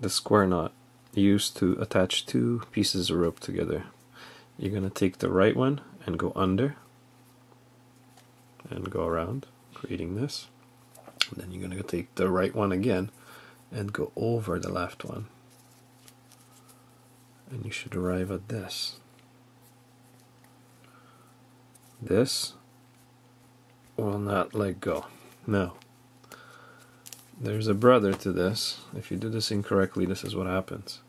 the square knot used to attach two pieces of rope together. You're going to take the right one and go under and go around, creating this. And then you're going to take the right one again and go over the left one. And you should arrive at this. This will not let go. Now, there's a brother to this. If you do this incorrectly, this is what happens.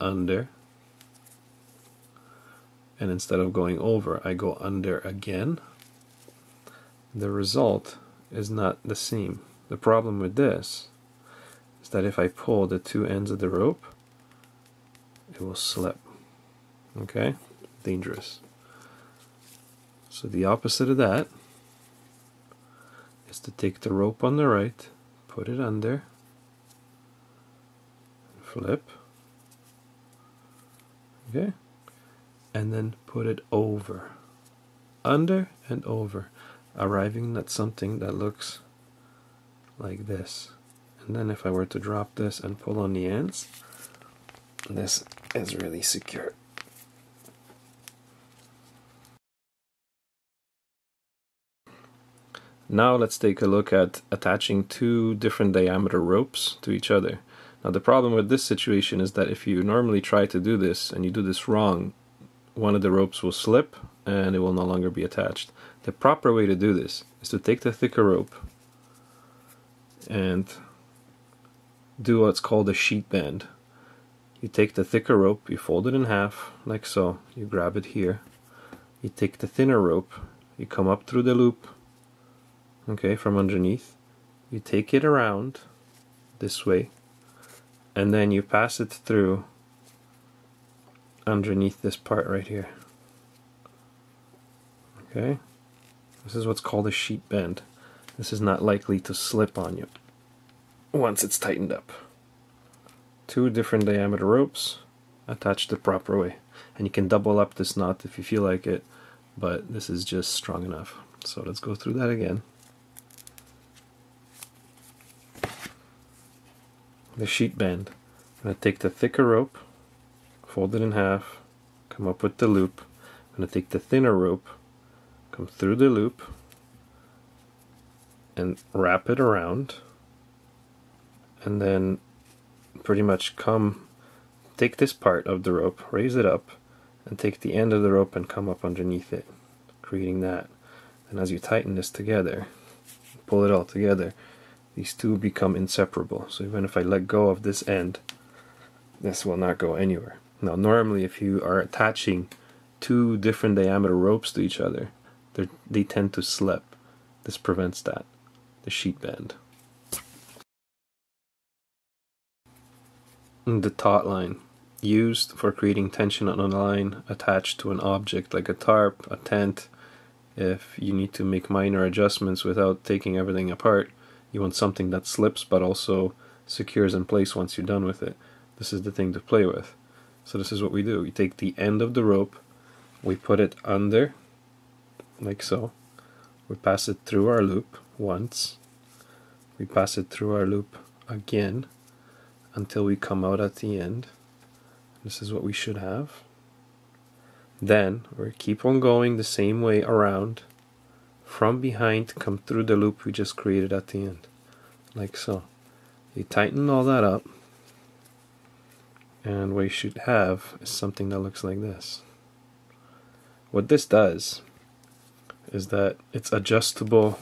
Under. And instead of going over, I go under again. The result is not the same. The problem with this is that if I pull the two ends of the rope, it will slip. Okay? Dangerous. So the opposite of that is to take the rope on the right, put it under, flip, okay, and then put it over, under and over, arriving at something that looks like this. And then if I were to drop this and pull on the ends, this is really secure. Now let's take a look at attaching two different diameter ropes to each other. Now the problem with this situation is that if you normally try to do this and you do this wrong, one of the ropes will slip and it will no longer be attached. The proper way to do this is to take the thicker rope and do what's called a sheet bend. You take the thicker rope, you fold it in half like so, you grab it here. You take the thinner rope, you come up through the loop okay, from underneath. You take it around this way, and then you pass it through underneath this part right here. Okay, this is what's called a sheet bend. This is not likely to slip on you once it's tightened up. Two different diameter ropes attached the proper way. And you can double up this knot if you feel like it, but this is just strong enough. So let's go through that again. The sheet bend. I'm going to take the thicker rope, fold it in half, come up with the loop. I'm going to take the thinner rope, come through the loop, and wrap it around, and then pretty much come, take this part of the rope, raise it up, and take the end of the rope and come up underneath it, creating that. And as you tighten this together, pull it all together, these two become inseparable. So even if I let go of this end, this will not go anywhere. Now normally if you are attaching two different diameter ropes to each other, they tend to slip. This prevents that, the sheet bend. The taut line, used for creating tension on a line attached to an object like a tarp, a tent, if you need to make minor adjustments without taking everything apart, you want something that slips but also secures in place once you're done with it. This is the thing to play with. So this is what we do. We take the end of the rope, we put it under, like so. We pass it through our loop once. We pass it through our loop again until we come out at the end. This is what we should have. Then we keep on going the same way around from behind come through the loop we just created at the end. Like so. You tighten all that up and what you should have is something that looks like this. What this does is that it's adjustable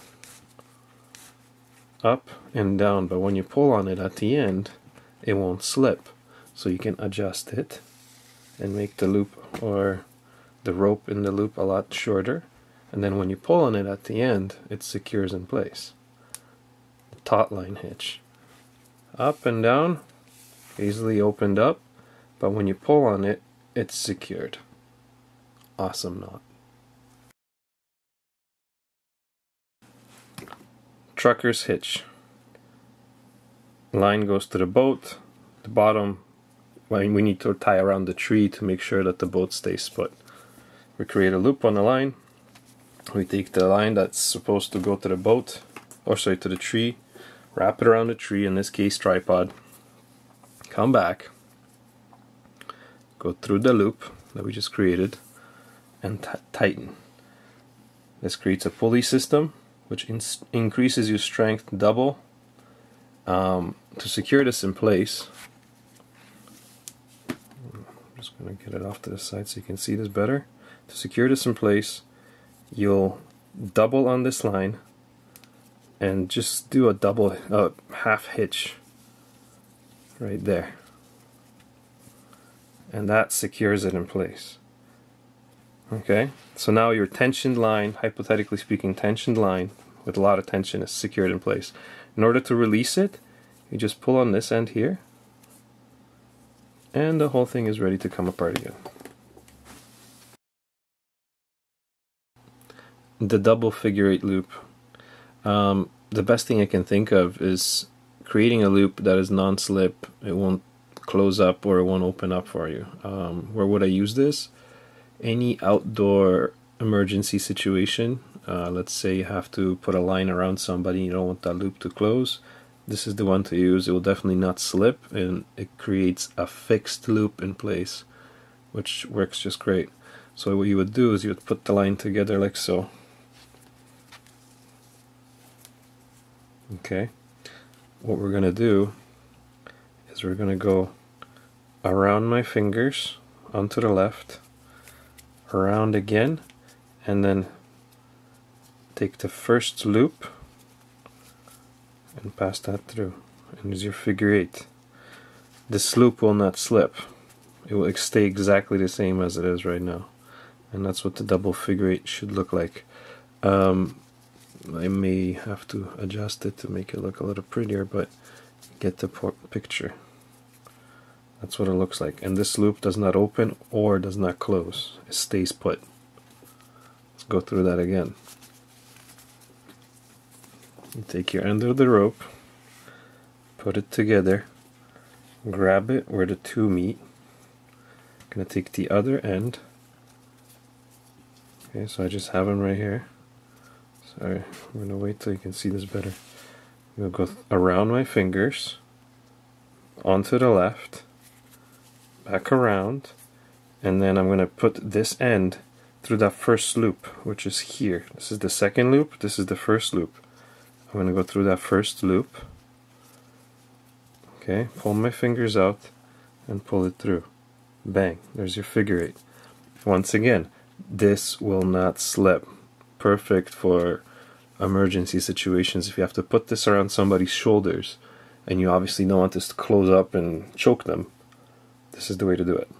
up and down but when you pull on it at the end it won't slip. So you can adjust it and make the loop or the rope in the loop a lot shorter and then when you pull on it at the end, it secures in place. The taut line hitch. Up and down, easily opened up, but when you pull on it, it's secured. Awesome knot. Trucker's hitch. Line goes to the boat. The bottom, we need to tie around the tree to make sure that the boat stays put. We create a loop on the line, we take the line that's supposed to go to the boat or sorry to the tree wrap it around the tree in this case tripod come back, go through the loop that we just created, and tighten. This creates a pulley system which increases your strength double. Um, to secure this in place, I'm just going to get it off to the side so you can see this better. To secure this in place, you'll double on this line and just do a double uh, half hitch right there. And that secures it in place. Okay? So now your tensioned line hypothetically speaking tensioned line with a lot of tension is secured in place. In order to release it you just pull on this end here and the whole thing is ready to come apart again the double figure eight loop um, the best thing I can think of is creating a loop that is non-slip. It won't close up or it won't open up for you. Um, where would I use this? Any outdoor emergency situation. Uh, let's say you have to put a line around somebody, you don't want that loop to close. This is the one to use. It will definitely not slip and it creates a fixed loop in place, which works just great. So what you would do is you would put the line together like so. Okay, what we're going to do is we're going to go around my fingers onto the left, around again, and then take the first loop and pass that through. And there's your figure eight. This loop will not slip. It will stay exactly the same as it is right now. And that's what the double figure eight should look like. Um, I may have to adjust it to make it look a little prettier, but get the picture. That's what it looks like. And this loop does not open or does not close. It stays put. Let's go through that again. You take your end of the rope, put it together, grab it where the two meet. Gonna take the other end. Okay, so I just have them right here. Sorry, I'm to wait till you can see this better. I'm to go around my fingers, onto the left, back around, and then I'm going to put this end through that first loop, which is here. This is the second loop, this is the first loop. I'm going to go through that first loop. Okay, pull my fingers out and pull it through. Bang, there's your figure eight. Once again, this will not slip perfect for emergency situations. If you have to put this around somebody's shoulders and you obviously don't want this to close up and choke them, this is the way to do it.